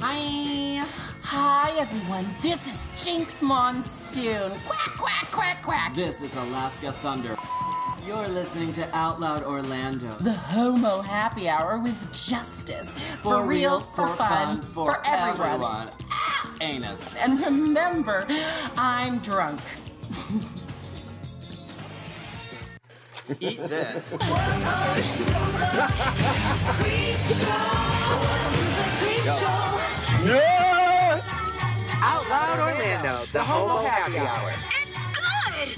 Hi. Hi, everyone. This is Jinkx Monsoon. Quack, quack, quack, quack. This is Alaska Thunder. You're listening to Out Loud Orlando. The Homo Happy Hour with justice. For, real, for, fun, for, everyone. Ah! Anus. And remember, I'm drunk. Eat this. Out Loud Orlando, the Homo Happy Hour.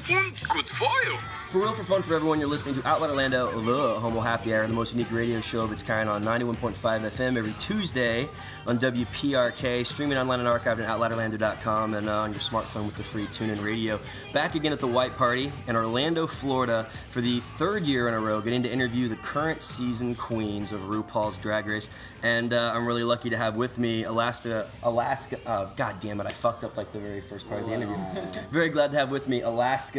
Und gut Feuer. For real, for fun, for everyone, you're listening to Outloud Orlando, the Homo Happy Hour, the most unique radio show of its kind on 91.5 FM every Tuesday on WPRK, streaming online and archived at OutloudOrlando.com and uh, on your smartphone with the free TuneIn Radio. Back again at the White Party in Orlando, Florida, for the third year in a row, getting to interview the current season queens of RuPaul's Drag Race. And uh, I'm really lucky to have with me Alaska, Alaska, uh, God damn it, I fucked up like the very first part of the interview. very glad to have with me Alaska.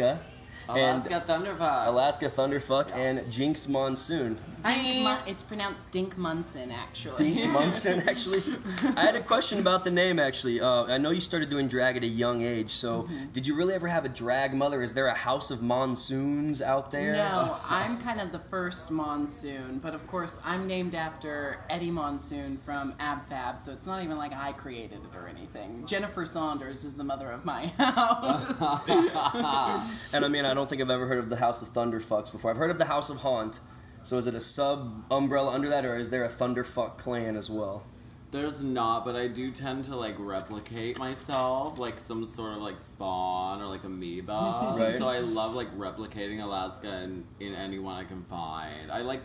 Alaska Thunderfuck. Alaska Thunderfuck and Jinkx Monsoon. Dink Mun- it's pronounced Dink Munson, actually. Dink Munson, actually. I had a question about the name, actually. Uh, I know you started doing drag at a young age, so Mm-hmm. did you really ever have a drag mother? Is there a house of monsoons out there? No, I'm kind of the first monsoon, but of course I'm named after Eddie Monsoon from Ab Fab, so it's not even like I created it or anything. Jennifer Saunders is the mother of my house. And I mean, I don't think I've ever heard of the House of Thunderfucks before. I've heard of the House of Haunt. So is it a sub umbrella under that, or is there a Thunderfuck clan as well? There's not, but I do tend to like replicate myself, like some sort of like spawn or like amoeba. Right. So I love like replicating Alaska in, in anyone I can find. I like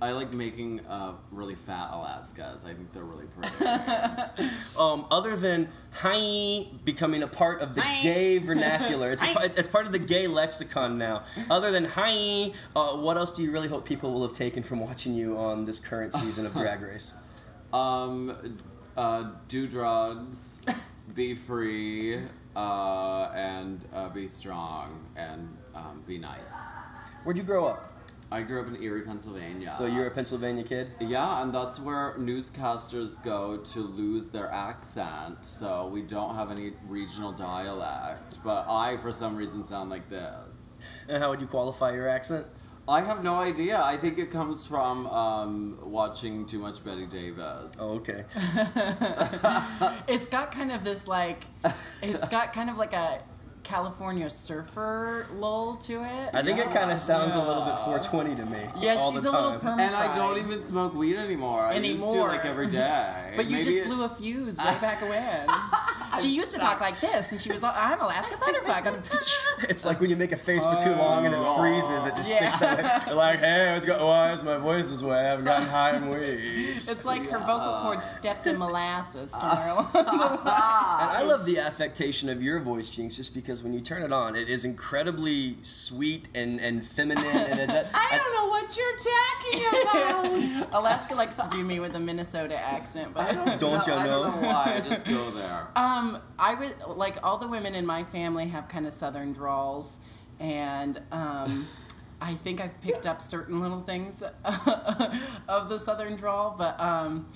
I like making uh, really fat Alaskas. I think they're really pretty. Um, other than hi becoming a part of the gay vernacular, it's, a, it's part of the gay lexicon now. Other than hi, uh, what else do you really hope people will have taken from watching you on this current season of Drag Race? um, uh, do drugs, be free, uh, and uh, be strong, and um, be nice. Where'd you grow up? I grew up in Erie, Pennsylvania. So you're a Pennsylvania kid? Yeah, and that's where newscasters go to lose their accent. So we don't have any regional dialect. But I, for some reason, sound like this. And how would you qualify your accent? I have no idea. I think it comes from um, watching too much Bette Davis. Oh, okay. it's got kind of this like, it's got kind of like a California surfer lull to it. I think it kind of sounds a little bit 420 to me. yeah, all she's the a little time. perm And I don't even smoke weed anymore. I used to like every day. But you Maybe just it- blew a fuse way back when. She used to talk like this, and she was, like, I'm Alaska Thunderfuck. It's like when you make a face for too long and it oh. freezes, it just Yeah. sticks that way. You're like, hey, what's go- why is my voice this way? I haven't gotten high in weeks. It's like her vocal cords stepped in molasses. You know? And I love the affectation of your voice, Jinkx, just because when you turn it on, it is incredibly sweet and, and feminine. And is that, I don't know what you're talking about. Alaska likes to do me with a Minnesota accent, but don't you I don't know why. I just go there. um, I would like all the women in my family have kind of southern drawls, and um, I think I've picked up certain little things of the southern drawl, but um.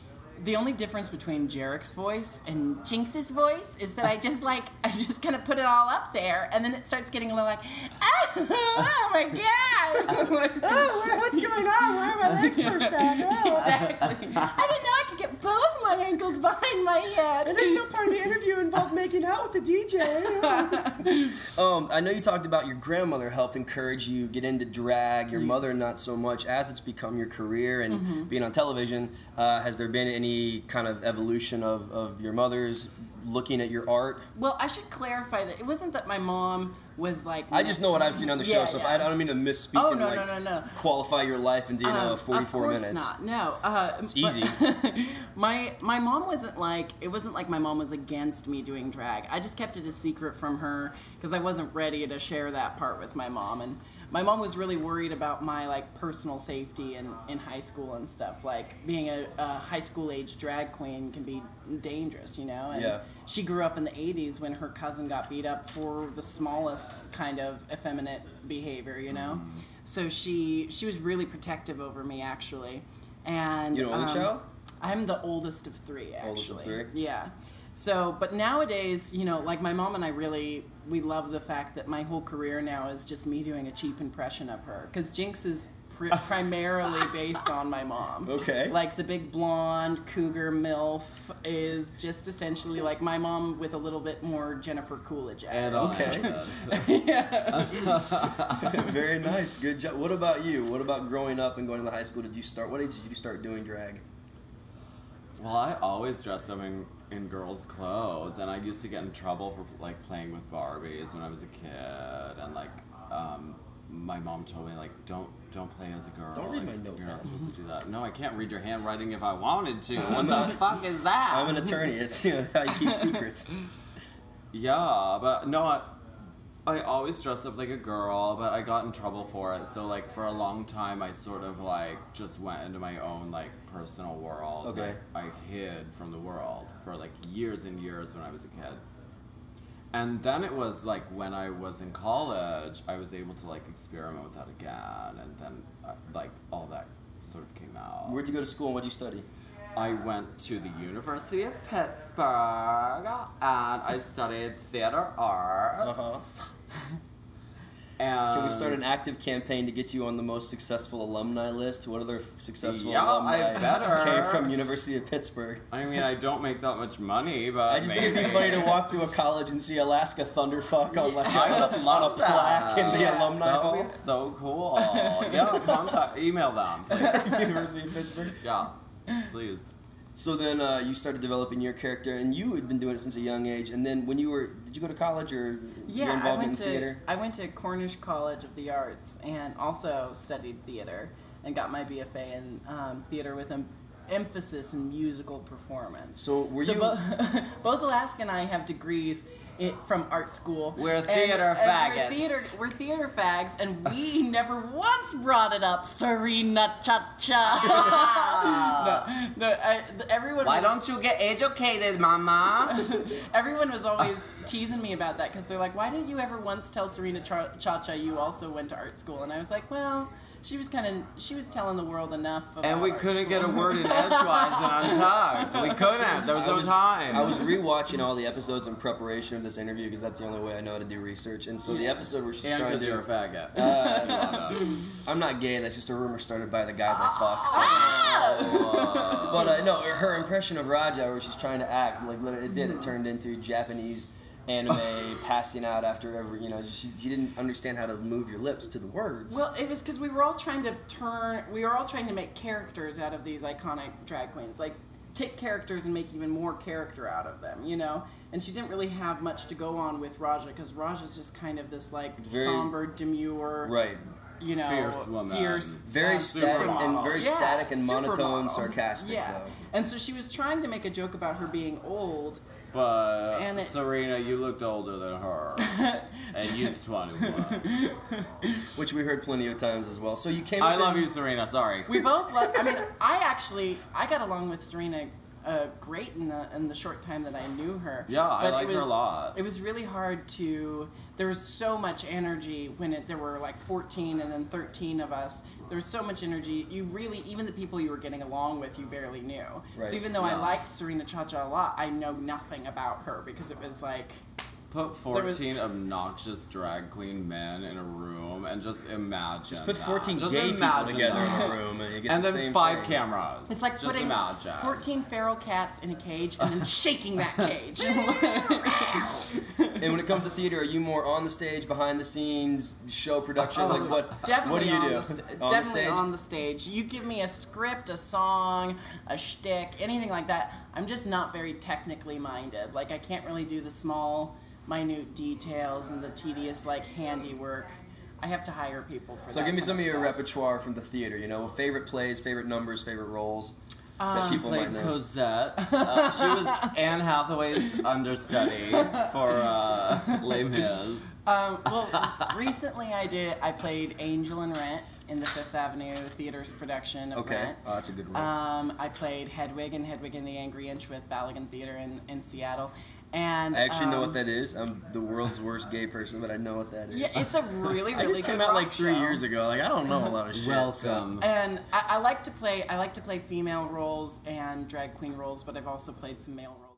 The only difference between Jarek's voice and Jinkx's voice is that I just like I just kind of put it all up there, and then it starts getting a little like, oh, my god, Like, Oh, what's going on? Why are my legs pushed back? Oh. exactly. I didn't know I could get both my ankles behind my head. And then no part of the interview involved making out with the DJ. um, I know you talked about your grandmother helped encourage you get into drag. Your mother not so much. As it's become your career and being on television, uh, has there been any kind of evolution of, of your mother's looking at your art? Well, I should clarify that it wasn't that my mom was like. I just know what I've seen on the show, Yeah, so if yeah. I, I don't mean to misspeak Oh, and no, like no, no, no. qualify your life into you know Um, 44 of course minutes. not. No, uh, it's easy. my my mom wasn't like it wasn't like my mom was against me doing drag. I just kept it a secret from her because I wasn't ready to share that part with my mom and. My mom was really worried about my like personal safety in, in high school and stuff. Like being a, a high school age drag queen can be dangerous, you know. And Yeah. she grew up in the '80s when her cousin got beat up for the smallest kind of effeminate behavior, you know. So she she was really protective over me actually, and You know, only um, child? I'm the oldest of three, actually. Oldest of three? Yeah. So, but nowadays, you know, like my mom and I really, we love the fact that my whole career now is just me doing a cheap impression of her. Because Jinkx is pr- primarily based on my mom. Okay. Like the big blonde cougar MILF is just essentially like my mom with a little bit more Jennifer Coolidge added. And Okay. acid. Very nice. Good job. What about you? What about growing up and going to the high school? Did you start? What age did you start doing drag? Well, I always dress up in, in girls' clothes, and I used to get in trouble for like playing with Barbies when I was a kid, and like um, my mom told me like don't don't play as a girl. Don't read like, my notepad. You're not supposed to do that. No, I can't read your handwriting if I wanted to. What the fuck is that? I'm an attorney. It's you know how you keep secrets. Yeah, but no, I, I always dressed up like a girl, but I got in trouble for it. So like for a long time, I sort of like just went into my own like personal world. Okay. Like, I hid from the world for like years and years when I was a kid. And then it was like when I was in college, I was able to like experiment with that again, and then uh, like all that sort of came out. Where'd you go to school and what did you study? I went to the University of Pittsburgh and I studied theater arts. Uh-huh. Can we start an active campaign to get you on the most successful alumni list? What other successful Yeah, alumni I better. came from University of Pittsburgh? I mean, I don't make that much money, but I just think it'd be funny to walk through a college and see Alaska Thunderfuck on like I on a, on a plaque in the that. alumni That hall. would be so cool. Yeah, contact, email them. University of Pittsburgh. Yeah, please. So then uh, you started developing your character, and you had been doing it since a young age. And then when you were, did you go to college or your Yeah, I went in to theater? I went to Cornish College of the Arts and also studied theater and got my BFA in um, theater with an emphasis in musical performance. So were so you? bo- both Alaska and I have degrees i from art school. We're And- theater faggots. We're theater, we're theater fags, and we never once brought it up. Serena Cha Cha. no, no. I, everyone. Why was- don't you get educated, mama? Everyone was always teasing me about that because they're like, "Why didn't you ever once tell Serena Cha Cha you also went to art school?" And I was like, "Well, she was kind of she was telling the world enough." About And we couldn't get a word in edgewise and untucked. We couldn't. There was I no was, time. I was rewatching all the episodes in preparation of this interview because that's the only way I know how to do research. And so the episode where she's and trying to because do, you're a faggot. I'm not gay. That's just a rumor started by the guys I fuck. but uh, no, her impression of Raja, where she's trying to act, like it did. It turned into Japanese anime passing out after every. You know, she, she didn't understand how to move your lips to the words. Well, it was because we were all trying to turn, we were all trying to make characters out of these iconic drag queens. Like, take characters and make even more character out of them, you know? And she didn't really have much to go on with Raja because Raja's just kind of this, like, Very- somber, demure, right. you know, Fierce woman. fierce, Very uh, static and very Yeah, static and monotone, supermodel. sarcastic Yeah. though. And so she was trying to make a joke about her being old. But And it- Serena, you looked older than her, and you're 21. Which we heard plenty of times as well. So you came. I love in- you, Serena. Sorry. We both love. I mean, I actually I got along with Serena uh, great in the in the short time that I knew her. Yeah, I But it like her was- a lot. It was really hard to. There was so much energy when it, there were like 14 and then 13 of us. There was so much energy. You really, even the people you were getting along with, you barely knew. Right. So even though Yeah. I liked Serena Chacha a lot, I know nothing about her because it was like. Put There was- 14 obnoxious drag queen men in a room and just imagine. Just put that. 14 Just gay people imagine together that. in a room and you get And the then same five thing. cameras. It's like just putting imagine. 14 feral cats in a cage and then shaking that cage. And when it comes to theater, are you more on the stage, behind the scenes, show production? like what? Definitely what do you on do? The st- on the definitely stage? on the stage. You give me a script, a song, a shtick, anything like that. I'm just not very technically minded. Like I can't really do the small, minute details and the tedious like handiwork. I have to hire people for So that So give me some of your stuff. repertoire from the theater. You know, favorite plays, favorite numbers, favorite roles Um, that people might played know. Cosette. Uh, she was Anne Hathaway's understudy for uh, Les Mis. Um, well, recently I did. I played Angel in Rent in the Fifth Avenue Theater's production of Okay, Rent. oh, that's a good one. Um, I played Hedwig in Hedwig and the Angry Inch with Balagan Theater in, in Seattle. And I actually know um, what that is. I'm the world's worst gay person, but I know what that is. Yeah, it's a really, really I just good came out like three show. years ago. Like I don't know a lot of shit. so- Welcome. And I, I like to play. I like to play female roles and drag queen roles, but I've also played some male roles.